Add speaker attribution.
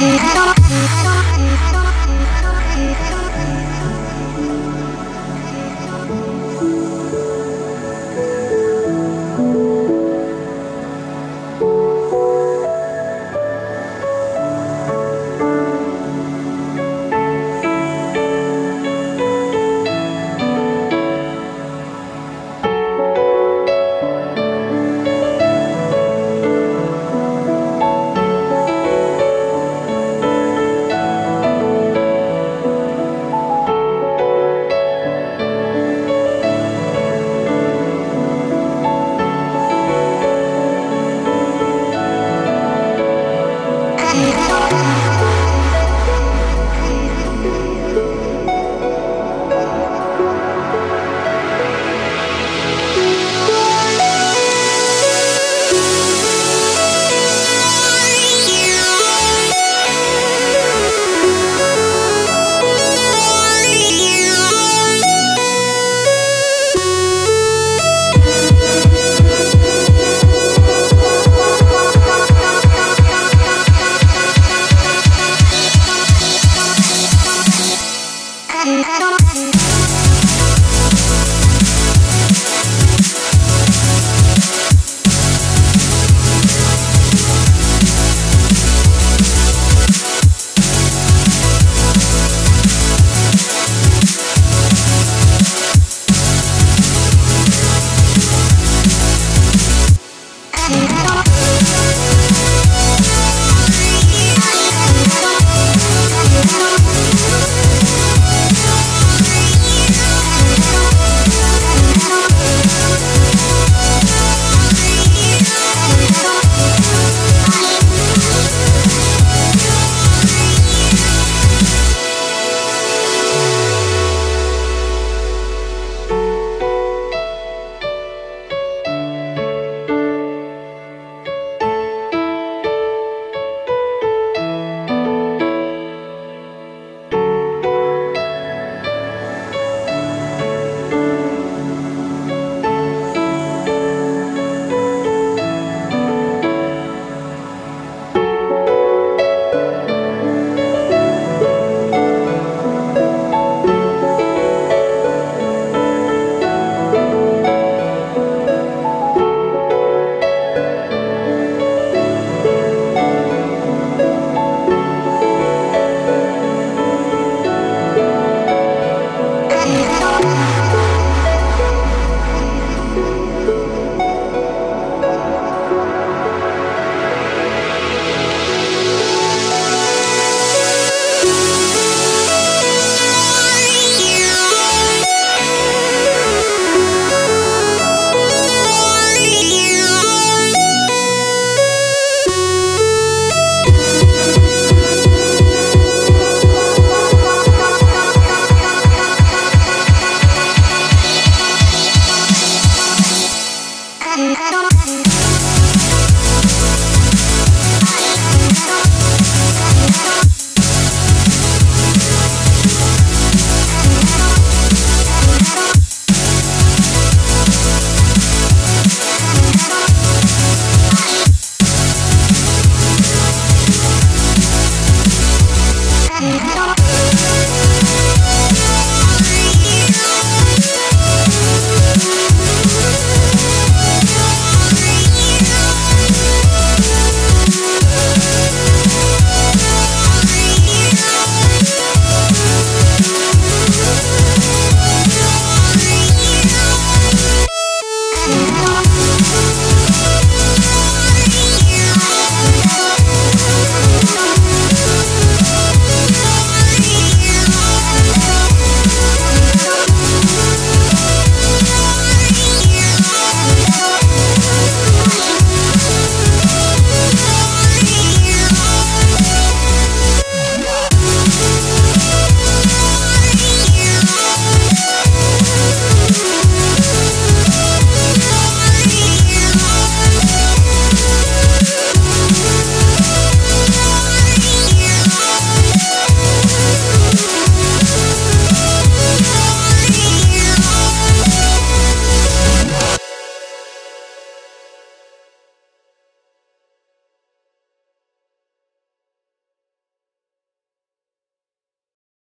Speaker 1: don't